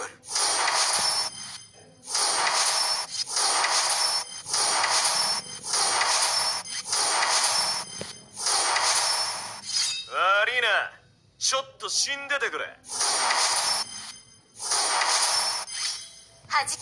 まるーナちょっと死んでてくれ。はじ